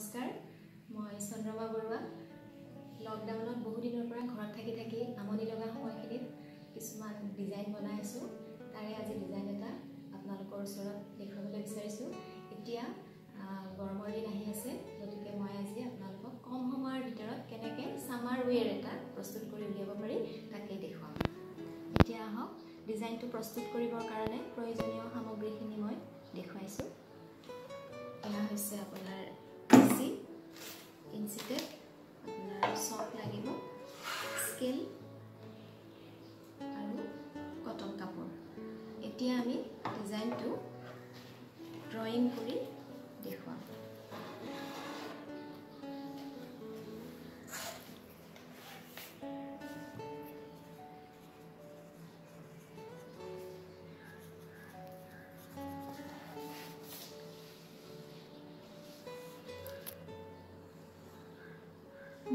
নমস্কাৰ মই চন্দ্ৰমা বৰুৱা। লকডাউনত বহুদিনৰ পৰা ঘৰত থাকি থাকি আমনি লগা সময়খিনিত কিছুমান ডিজাইন বনাই আছোঁ। তাৰে আজি ডিজাইন এটা আপোনালোকৰ ওচৰত দেখুৱাবলৈ বিচাৰিছোঁ। এতিয়া গৰমৰ দিন আহি আছে গতিকে মই আজি আপোনালোকক কম সময়ৰ ভিতৰত কেনেকৈ ছামাৰ ৱেৰ এটা প্ৰস্তুত কৰি উলিয়াব পাৰি তাকেই দেখুৱাম। এতিয়া আহক ডিজাইনটো প্ৰস্তুত কৰিবৰ কাৰণে প্ৰয়োজনীয় সামগ্ৰীখিনি মই দেখুৱাইছোঁ। এয়া হৈছে আপোনাৰ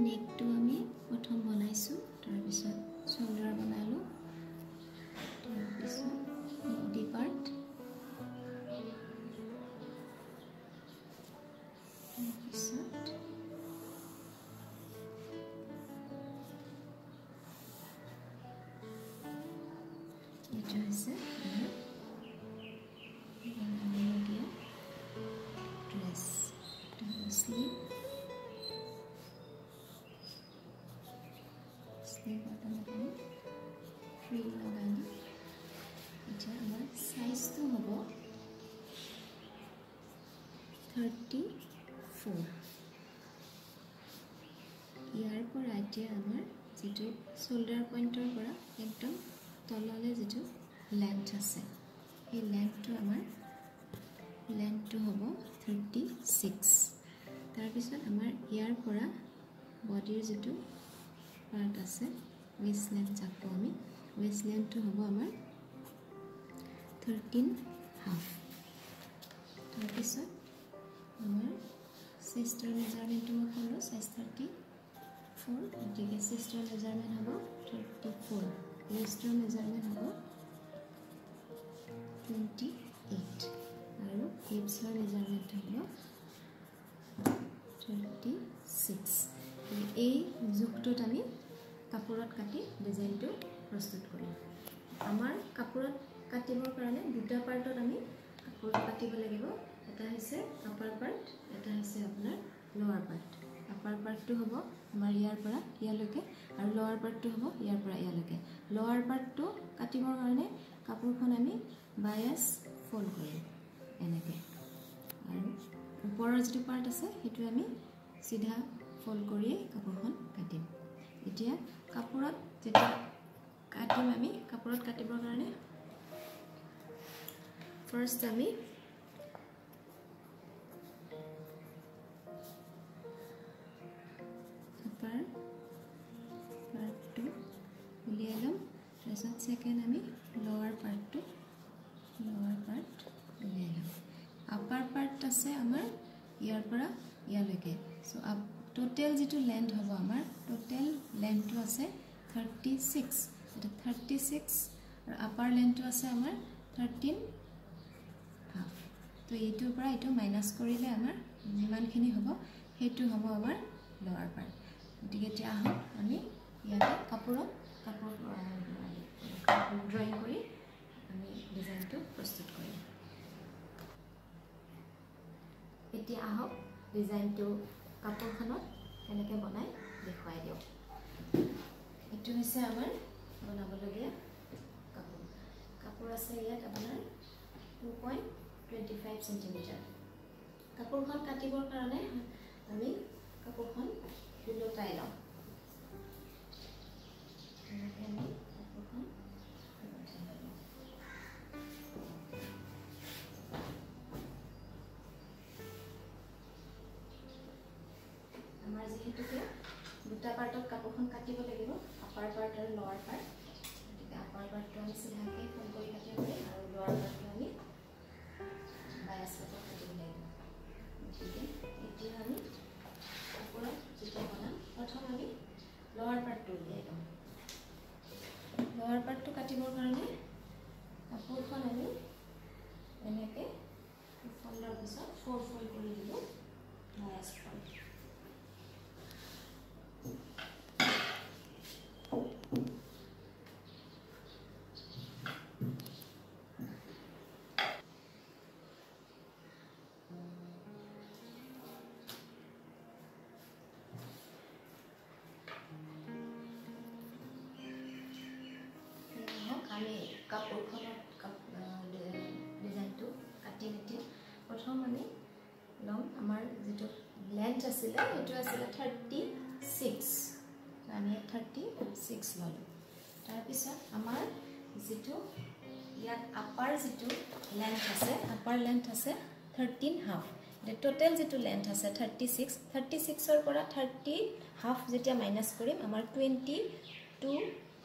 নেকটো আমি প্ৰথম বনাইছোঁ তাৰপিছত চল্ডাৰ বনালোঁ তাৰপিছত বডি পাৰ্ট তাৰপিছত এইটো হৈছে ফ'ৰ ইয়াৰ পৰা এতিয়া আমাৰ যিটো শ্বল্ডাৰ পইণ্টৰ পৰা একদম তললৈ যিটো লেন্থ আছে সেই লেন্থটো আমাৰ লেন্থটো হ'ব থাৰ্টি ছিক্স তাৰপিছত আমাৰ ইয়াৰ পৰা বডিৰ যিটো পাৰ্ট আছে ৱেষ্ট লেন্থ যাক আমি। ৱেষ্ট লেন্থটো হ'ব আমাৰ থাৰ্টিন হাফ তাৰপিছত আমাৰ চেষ্টৰ মেজাৰমেণ্টটো ক'লোঁ চাইজ থাৰ্টি ফ'ৰ গতিকে চেষ্টৰ মেজাৰমেণ্ট হ'ব থাৰ্টি ফ'ৰ ৱেষ্টৰ মেজাৰমেণ্ট হ'ব টুৱেণ্টি এইট আৰু হিপছৰ মেজাৰমেণ্টটো হ'ব থাৰ্টি ছিক্স এই জোখটোত আমি কাপোৰত কাটি ডিজাইনটো প্ৰস্তুত কৰিম আমাৰ কাপোৰত কাটিবৰ কাৰণে দুটা পাৰ্টত আমি কাপোৰত কাটিব লাগিব। এটা হৈছে আপাৰ পাৰ্ট এটা হৈছে আপোনাৰ লৱাৰ পাৰ্ট আপাৰ পাৰ্টটো হ'ব আমাৰ ইয়াৰ পৰা ইয়ালৈকে আৰু লৱাৰ পাৰ্টটো হ'ব ইয়াৰ পৰা ইয়ালৈকে। লৱাৰ পাৰ্টটো কাটিবৰ কাৰণে কাপোৰখন আমি বায়াছ ফল্ড কৰিম এনেকৈ। আৰু ওপৰৰ যিটো পাৰ্ট আছে সেইটো আমি চিধা ফল্ড কৰিয়েই কাপোৰখন কাটিম। এতিয়া কাপোৰত যেতিয়া কাটিম আমি কাপোৰত কাটিবৰ কাৰণে ফাৰ্ষ্ট আমি তাৰপিছত ছেকেণ্ড আমি লৱাৰ পাৰ্টটো লৱাৰ পাৰ্ট উলিয়াই ল'ম। আপাৰ পাৰ্ট আছে আমাৰ ইয়াৰ পৰা ইয়ালৈকে। চ' আপ টোটেল যিটো লেন্থ হ'ব আমাৰ টোটেল লেন্থটো আছে থাৰ্টি ছিক্স এটা থাৰ্টি ছিক্স আৰু আপাৰ লেন্থটো আছে আমাৰ থাৰ্টিন হাফ তো এইটোৰ পৰা এইটো মাইনাছ কৰিলে আমাৰ যিমানখিনি হ'ব সেইটো হ'ব আমাৰ লৱাৰ পাৰ্ট গতিকে এতিয়া আহক আমি ইয়াতে কাপোৰত কাপোৰ ড্ৰয়িং কৰি আমি ডিজাইনটো প্ৰস্তুত কৰিম এতিয়া আহক ডিজাইনটো কাপোৰখনত কেনেকৈ বনাই দেখুৱাই দিয়ক এইটো হৈছে আমাৰ বনাবলগীয়া কাপোৰ কাপোৰ আছে ইয়াত আপোনাৰ two point twenty five centimetre কাপোৰখন কাটিবৰ কাৰণে আমি কাপোৰখন ওলোটাই লওঁ আমাৰ যিহেতুকে দুটা পাৰ্টত কাপোৰখন কাটিব লাগিব আপাৰ পাৰ্ট আৰু লৱাৰ পাৰ্ট গতিকে আপাৰ পাৰ্টটো আমি চিধাকৈ ফোন কৰি কাটিব পাৰিম আৰু লৱাৰ পাৰ্টটো আমি বায়াছ কাপত কাটিব লাগিব। গতিকে এতিয়া আমি কাপোৰত যেতিয়া বনাম প্ৰথম আমি লৱাৰ পাৰ্টটো উলিয়াই ল'ম। লৱাৰ পাৰ্টটো কাটিবৰ কাৰণে কাপোৰখন আমি এনেকৈ ফল্ডৰ পিছত ফ'ৰ ফ'ল্ড কৰি দিলোঁ বায়াছ ফল্ড শাড়ীখনত ডিজাইনটো কাটি মেটি প্ৰথম আমি ল'ম আমাৰ যিটো লেন্থ আছিলে সেইটো আছিলে থাৰ্টি ছিক্স আমি থাৰ্টি ছিক্স ল'লোঁ। তাৰপিছত আমাৰ যিটো ইয়াত আপাৰ যিটো লেন্থ আছে আপাৰ লেন্থ আছে থাৰ্টিন হাফ এতিয়া টোটেল যিটো লেন্থ আছে থাৰ্টি ছিক্স থাৰ্টি ছিক্সৰ পৰা থাৰ্টি হাফ যেতিয়া মাইনাছ কৰিম আমাৰ টুৱেণ্টি টু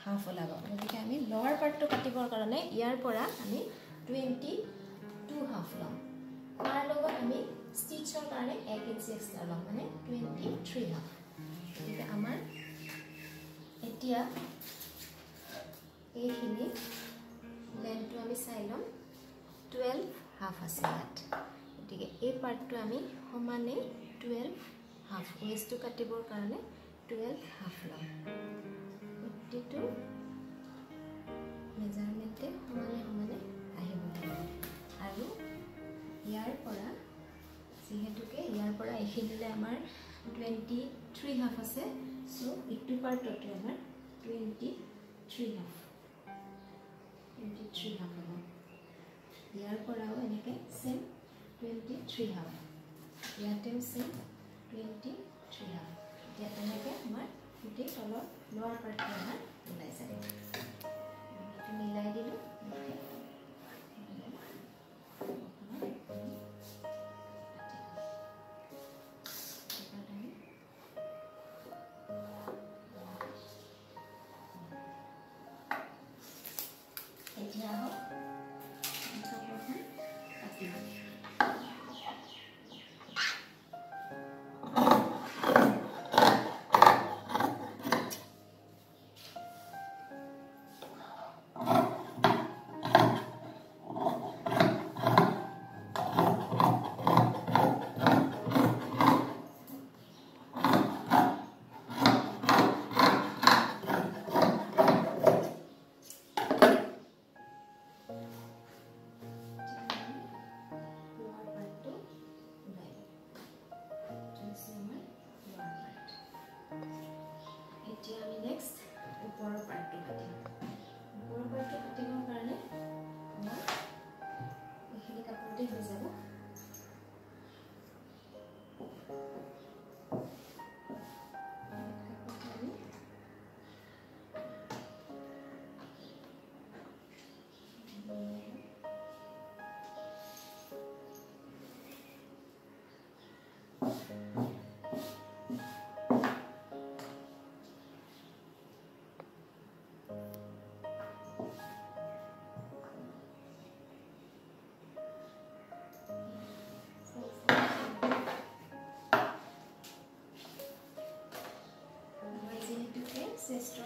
হাফ ওলাব। গতিকে আমি লৱাৰ পাৰ্টটো কাটিবৰ কাৰণে ইয়াৰ পৰা আমি টুৱেণ্টি টু হাফ ল'ম। তাৰ লগত আমি ষ্টিচৰ কাৰণে এক ইঞ্চি এক্সট্ৰা ল'ম মানে টুৱেণ্টি থ্ৰী হাফ গতিকে আমাৰ এতিয়া এইখিনি লেন্থটো আমি চাই ল'ম। টুৱেলভ হাফ আছে ইয়াত। গতিকে এই পাৰ্টটো আমি সমানেই টুৱেলভ হাফ ৱেষ্টটো কাটিবৰ কাৰণে টুৱেলভ হাফ ল'ম। প্ৰতিটো মেজাৰমেণ্টে সমানে সমানে আহিব আৰু ইয়াৰ পৰা যিহেতুকে ইয়াৰ পৰা এইখিনিলৈ আমাৰ টুৱেণ্টি থ্ৰী হাফ আছে চ' ইটো পাৰ্টতে আমাৰ twenty three half twenty three half হ'ব। ইয়াৰ পৰাও এনেকৈ ছেম টুৱেণ্টি থ্ৰী হাফ ইয়াতেও ছেম টুৱেণ্টি থ্ৰী হাফ এতিয়া তেনেকৈ আমাৰ গোটেই তলৰ লোৱাৰ পাৰ্টটো আমাৰ ওলাই যায় মিলাই দিলোঁ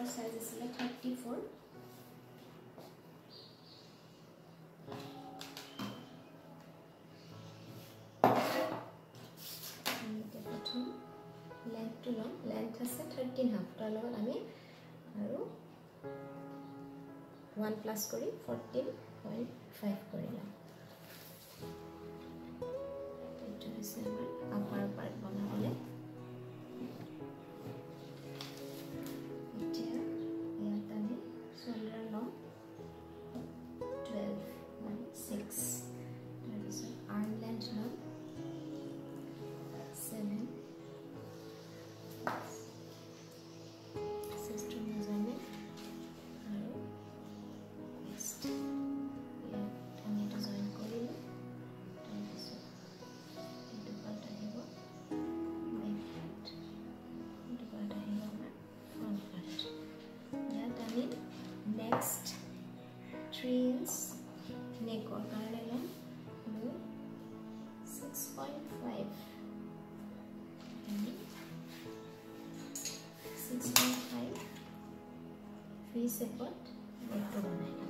চেষ্টৰ চাইজ আছিলে থাৰ্টি ফ'ৰ লেন্থটো ল'ম লেন্থ আছে থাৰ্টিন হাফ তাৰ লগত আমি আৰু ওৱান প্লাছ কৰি ফৰ্টিন পইণ্ট ফাইভ কৰি ল'ম এইটো হৈছে আমাৰ trails ne or carnival 6.5 6.5 face support 1 to 9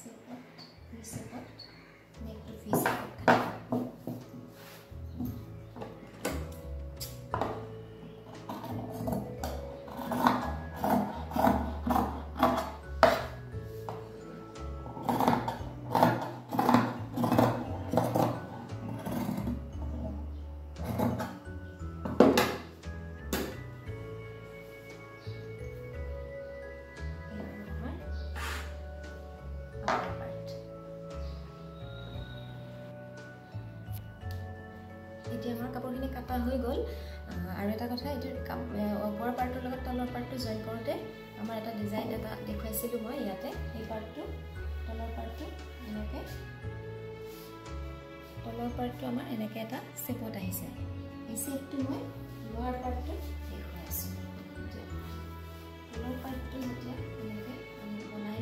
চেপত ভি চেপত নেকটো ভি চেপত কাটিম এতিয়া আমাৰ কাপোৰখিনি কাটা হৈ গ'ল আৰু এটা কথা এইটো ওপৰৰ পাৰ্টটোৰ লগত তলৰ পাৰ্টটো জইন কৰোঁতে আমাৰ এটা ডিজাইন এটা দেখুৱাইছিলোঁ মই ইয়াতে এই পাৰ্টটো তলৰ পাৰ্টটো এনেকৈ তলৰ পাৰ্টটো আমাৰ এনেকৈ এটা চেপত আহিছে। এই চেপটো মই লোৱাৰ পাৰ্টটো দেখুৱাই আছোঁ তলৰ পাৰ্টটো যেতিয়া এনেকৈ আমি বনাই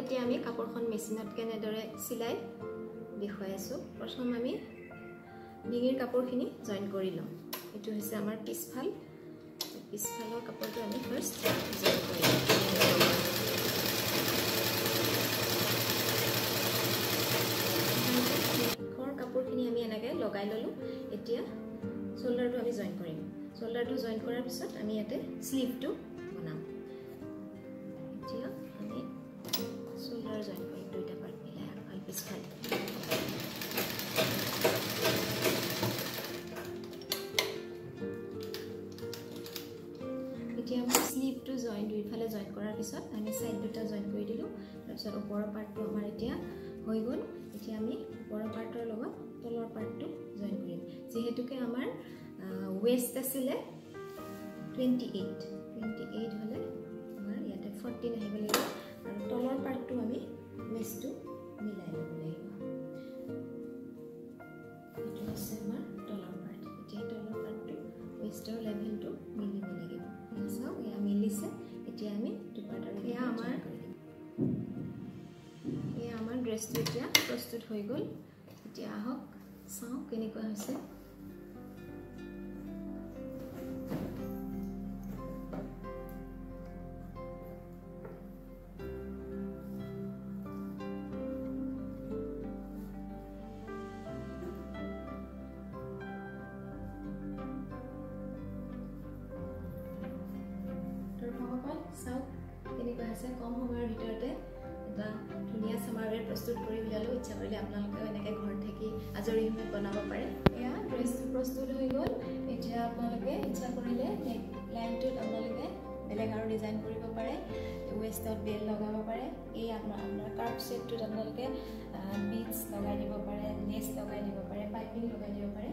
এতিয়া আমি কাপোৰখন মেচিনত কেনেদৰে চিলাই দেখুৱাই আছোঁ প্ৰথম আমি ডিঙিৰ কাপোৰখিনি জইন কৰি ল'ম এইটো হৈছে আমাৰ পিছফাল। পিছফালৰ কাপোৰটো আমি ফাৰ্ষ্ট জইন কৰি ল'ম কাপোৰখিনি আমি এনেকৈ লগাই ল'লোঁ। এতিয়া শ্বল্ডাৰটো আমি জইন কৰিম। শ্বল্ডাৰটো জইন কৰাৰ পিছত আমি ইয়াতে শ্লিভটো শ্বল্ডাৰ জইন কৰিম দুইটা পাৰ্ট মিলাই আৰু ভাল পিছফাল এতিয়া আমি শ্লিভটো জইন দুইফালে জইন কৰাৰ পিছত আমি ছাইড দুটা জইন কৰি দিলোঁ। তাৰপিছত ওপৰৰ পাৰ্টটো আমাৰ এতিয়া হৈ গ'ল। এতিয়া আমি ওপৰৰ পাৰ্টৰ লগত তলৰ পাৰ্টটো জইন কৰিম। যিহেতুকে আমাৰ ৱেষ্ট আছিলে টুৱেণ্টি এইট টুৱেণ্টি এইট হ'লে আমাৰ ইয়াতে ফৰ্টিন আহিব লাগিব। তলৰ পাৰ্টটো আমি ৱেষ্টটো মিলাই ল'ব লাগিব। এইটো হৈছে আমাৰ তলৰ পাৰ্ট। এতিয়া তলৰ পাৰ্টটো ৱেষ্টৰ লেভেলটো মিলিব লাগিব। চাওক এয়া মিলিছে। এতিয়া আমি দুপাৰ্টৰ এয়া আমাৰ এয়া আমাৰ ড্ৰেছটো এতিয়া প্ৰস্তুত হৈ গ'ল। এতিয়া আহক চাওঁ কেনেকুৱা হৈছে। হৈছে কম সময়ৰ ভিতৰতে এটা ধুনীয়া চামাৰৱেৰ প্ৰস্তুত কৰি উলিয়ালোঁ। ইচ্ছা কৰিলে আপোনালোকেও এনেকৈ ঘৰত থাকি আজৰি সময়ত বনাব পাৰে। এয়া ড্ৰেছটো প্ৰস্তুত হৈ গ'ল। এতিয়া আপোনালোকে ইচ্ছা কৰিলে নেক লাইনটোত আপোনালোকে বেলেগ আৰু ডিজাইন কৰিব পাৰে। ৱেষ্টত বেল লগাব পাৰে। এই আপোনাৰ আপোনাৰ কাৰ্ভ ছেটটোত আপোনালোকে বিটছ লগাই দিব পাৰে লেচ লগাই দিব পাৰে পাইপিং লগাই দিব পাৰে।